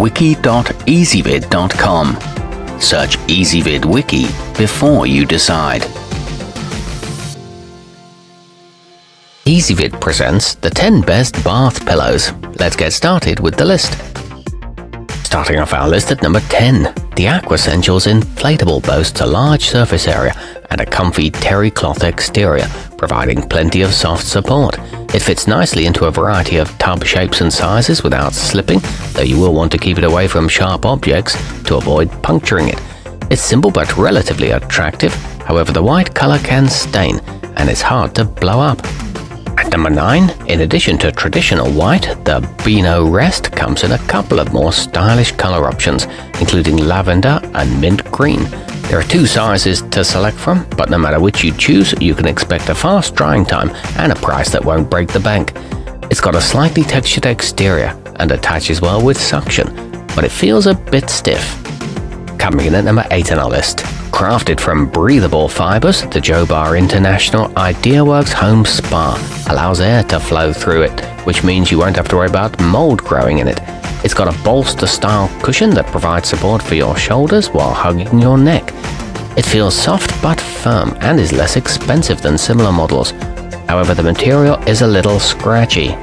wiki.ezvid.com. Search Ezvid Wiki before you decide. Ezvid presents the 10 best bath pillows. Let's get started with the list. Starting off our list at number 10, the Aquasentials Inflatable boasts a large surface area and a comfy terry cloth exterior, providing plenty of soft support. It fits nicely into a variety of tub shapes and sizes without slipping, though you will want to keep it away from sharp objects to avoid puncturing it. It's simple but relatively attractive, however the white color can stain, and it's hard to blow up. Number 9, in addition to traditional white, the Bino Rest comes in a couple of more stylish color options, including lavender and mint green. There are two sizes to select from, but no matter which you choose, you can expect a fast drying time and a price that won't break the bank. It's got a slightly textured exterior and attaches well with suction, but it feels a bit stiff. Coming in at number 8 on our list. Crafted from breathable fibers, the Jobar International IdeaWorks Home Spa allows air to flow through it, which means you won't have to worry about mold growing in it. It's got a bolster-style cushion that provides support for your shoulders while hugging your neck. It feels soft but firm and is less expensive than similar models. However, the material is a little scratchy.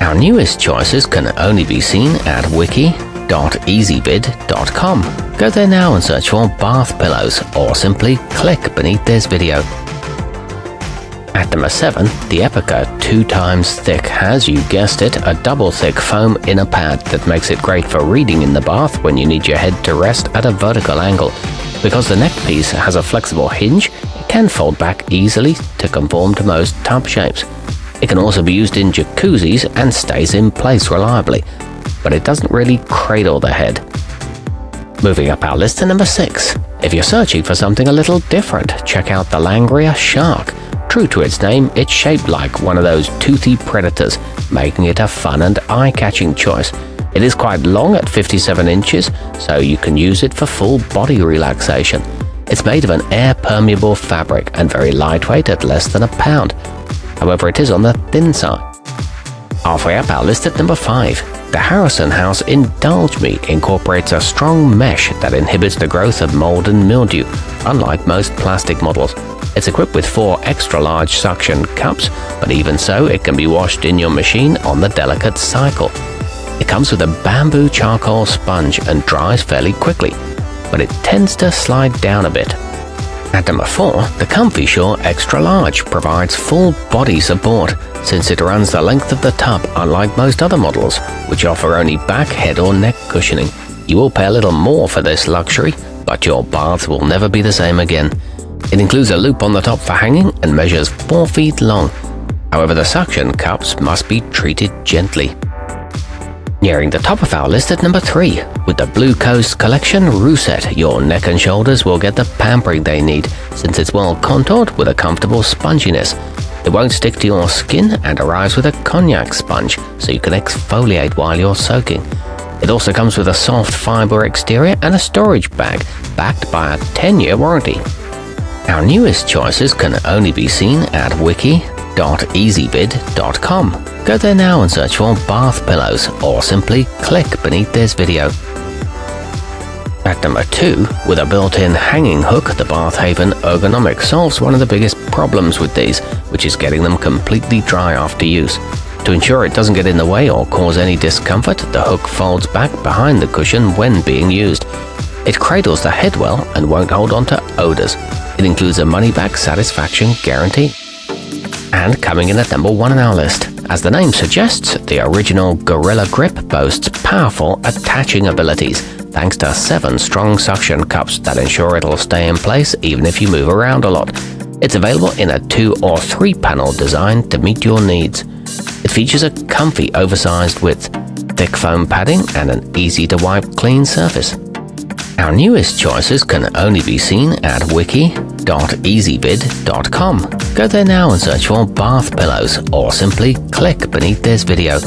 Our newest choices can only be seen at wiki.ezvid.com. Go there now and search for bath pillows or simply click beneath this video. At number 7, the Epica 2 times thick has, you guessed it, a double thick foam inner pad that makes it great for reading in the bath when you need your head to rest at a vertical angle. Because the neck piece has a flexible hinge, it can fold back easily to conform to most tub shapes. It can also be used in jacuzzis and stays in place reliably, but it doesn't really cradle the head. Moving up our list to number 6. If you're searching for something a little different, check out the Langria Shark. True to its name, it's shaped like one of those toothy predators, making it a fun and eye-catching choice. It is quite long at 57 inches, so you can use it for full body relaxation. It's made of an air-permeable fabric and very lightweight at less than a pound. However, it is on the thin side. Halfway up our list at number 5. The Harrison House Indulge Me incorporates a strong mesh that inhibits the growth of mold and mildew, unlike most plastic models. It's equipped with four extra large suction cups, but even so, it can be washed in your machine on the delicate cycle. It comes with a bamboo charcoal sponge and dries fairly quickly, but it tends to slide down a bit. At number 4, the ComfySure Extra Large provides full body support since it runs the length of the tub unlike most other models, which offer only back, head or neck cushioning. You will pay a little more for this luxury, but your baths will never be the same again. It includes a loop on the top for hanging and measures 4 feet long. However, the suction cups must be treated gently. Nearing the top of our list at number 3, with the Blue Coast Collection Rousset, your neck and shoulders will get the pampering they need since it's well contoured with a comfortable sponginess. It won't stick to your skin and arrives with a konjac sponge so you can exfoliate while you're soaking. It also comes with a soft fiber exterior and a storage bag backed by a 10-year warranty. Our newest choices can only be seen at wiki.ezvid.com. Go there now and search for bath pillows or simply click beneath this video. At number 2, with a built-in hanging hook, the Bath Haven Ergonomic solves one of the biggest problems with these, which is getting them completely dry after use. To ensure it doesn't get in the way or cause any discomfort, the hook folds back behind the cushion when being used. It cradles the head well and won't hold on to odors. It includes a money-back satisfaction guarantee. And coming in at number 1 on our list, as the name suggests, the original Gorilla Grip boasts powerful attaching abilities thanks to seven strong suction cups that ensure it'll stay in place even if you move around a lot. It's available in a two or three panel design to meet your needs. It features a comfy oversized width, thick foam padding, and an easy to wipe clean surface. Our newest choices can only be seen at wiki.ezvid.com. Go there now and search for bath pillows or simply click beneath this video.